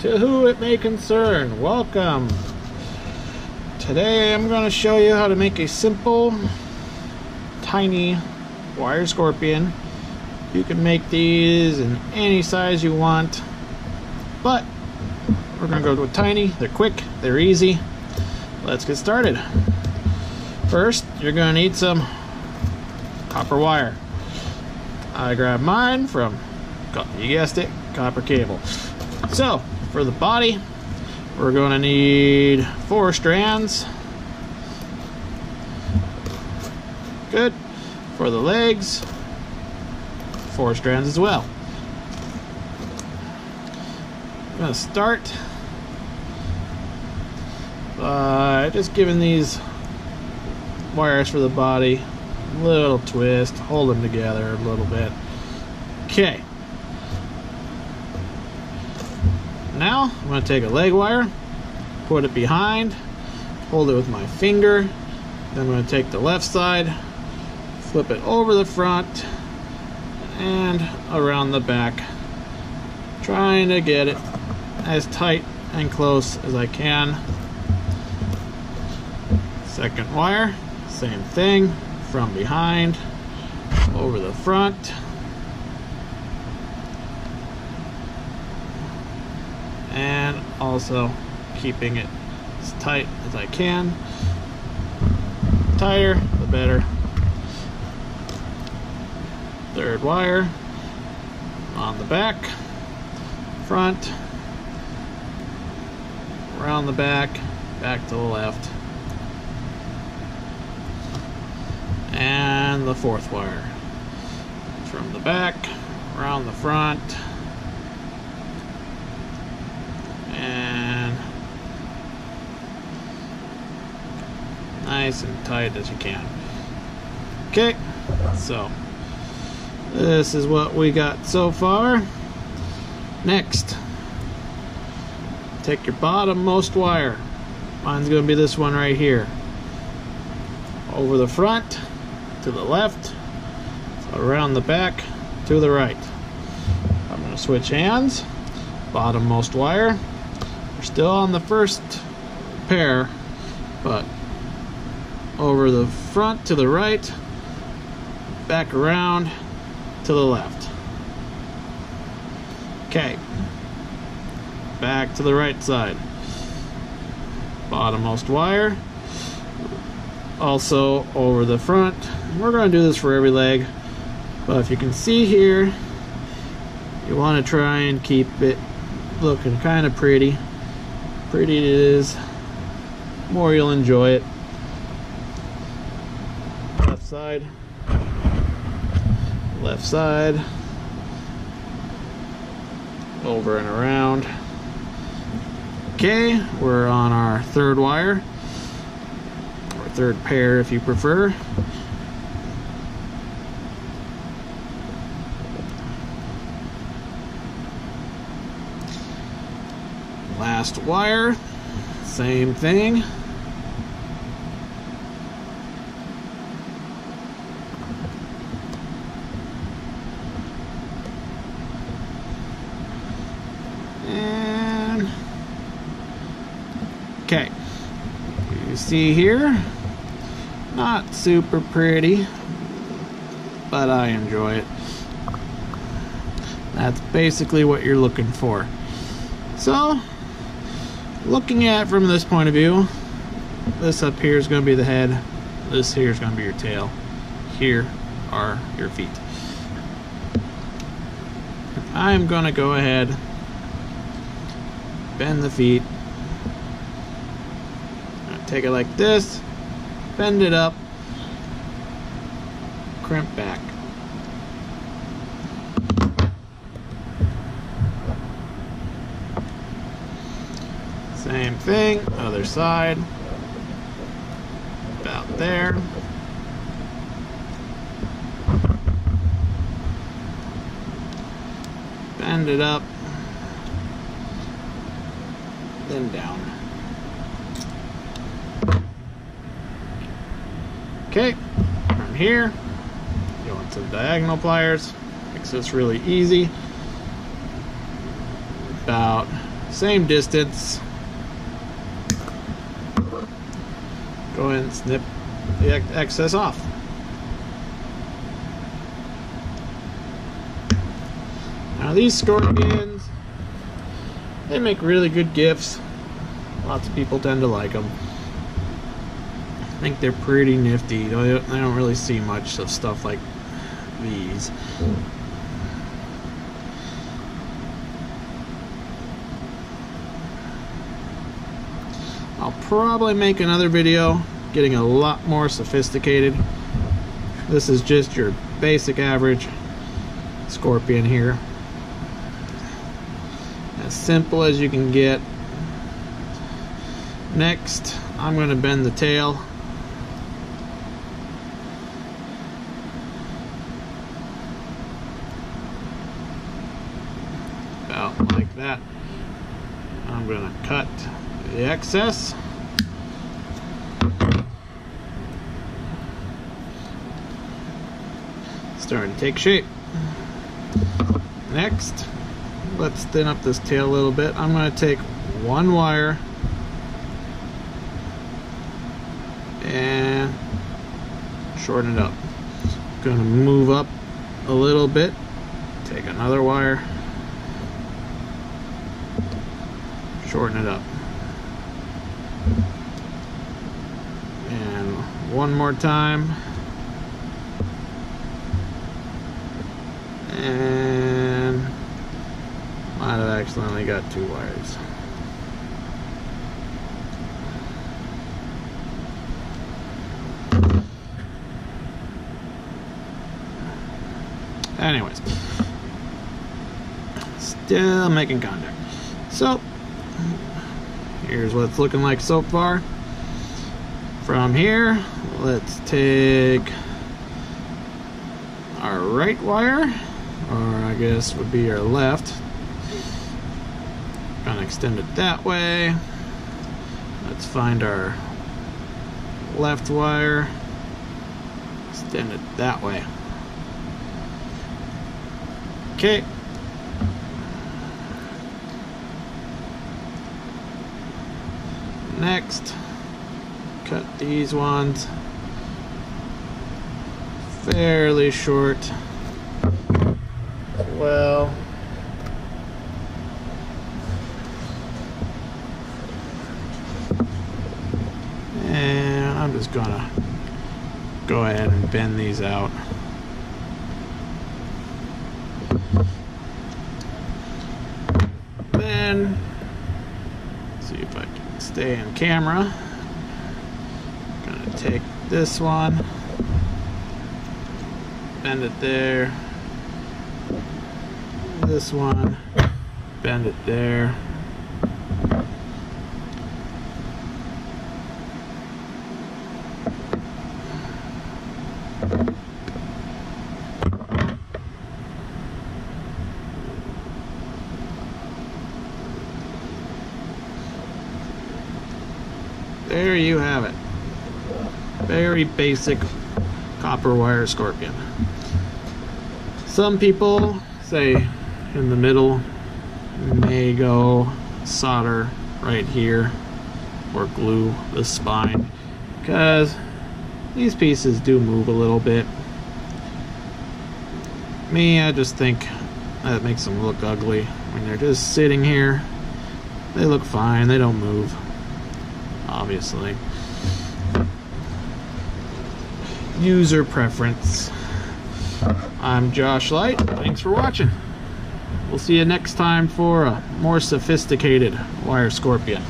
to who it may concern. Welcome. Today I'm going to show you how to make a simple, tiny wire scorpion. You can make these in any size you want, but we're going to go with tiny. They're quick, they're easy. Let's get started. First, you're going to need some copper wire. I grabbed mine from, you guessed it, copper cable. So, for the body, we're going to need four strands. Good. For the legs, four strands as well. I'm going to start by just giving these wires for the body a little twist, hold them together a little bit. Okay. Now I'm going to take a leg wire, put it behind, hold it with my finger. Then I'm going to take the left side, flip it over the front and around the back, trying to get it as tight and close as I can. Second wire, same thing, from behind, over the front. And also keeping it as tight as I can. Tighter, the better. Third wire on the back, front, around the back, back to the left. and the fourth wire from the back around the front and nice and tight as you can. Okay so this is what we got so far. Next take your bottommost wire. Mine's gonna be this one right here. Over the front to the left, around the back to the right. I'm going to switch hands, bottommost wire. We're still on the first pair, but over the front to the right, back around to the left. Okay, back to the right side. Bottommost wire, also over the front we're going to do this for every leg but if you can see here you want to try and keep it looking kind of pretty pretty it is. More you'll enjoy it. Left side. Left side. Over and around. Okay we're on our third wire. Or third pair if you prefer wire, same thing. And okay, you see here, not super pretty, but I enjoy it. That's basically what you're looking for. So, looking at from this point of view, this up here is going to be the head. This here is going to be your tail. Here are your feet. I'm going to go ahead, bend the feet, take it like this, bend it up, crimp back. Same thing, other side. About there. Bend it up. Then down. Okay, from here, go into diagonal pliers. Makes this really easy. About same distance. Go ahead and snip the excess off. Now these scorpions, they make really good gifts. Lots of people tend to like them. I think they're pretty nifty. I don't really see much of stuff like these. Probably make another video getting a lot more sophisticated. This is just your basic average scorpion here. As simple as you can get. Next, I'm going to bend the tail About like that. I'm going to cut the excess. Starting to take shape. Next, let's thin up this tail a little bit. I'm going to take one wire and shorten it up. Going to move up a little bit, take another wire shorten it up. And one more time. And might have accidentally got two wires. Anyways, still making contact. So Here's what it's looking like so far. From here, let's take our right wire, or I guess would be our left. Gonna extend it that way. Let's find our left wire, extend it that way. Okay. next cut these ones fairly short well and I'm just gonna go ahead and bend these out then see if I can stay in camera. Gonna take this one, bend it there. This one, bend it there. there you have it. Very basic copper wire scorpion. Some people say in the middle may go solder right here or glue the spine because these pieces do move a little bit. Me, I just think that makes them look ugly when they're just sitting here. They look fine, they don't move obviously. User preference. I'm Jawsh Lite. Thanks for watching. We'll see you next time for a more sophisticated wire scorpion.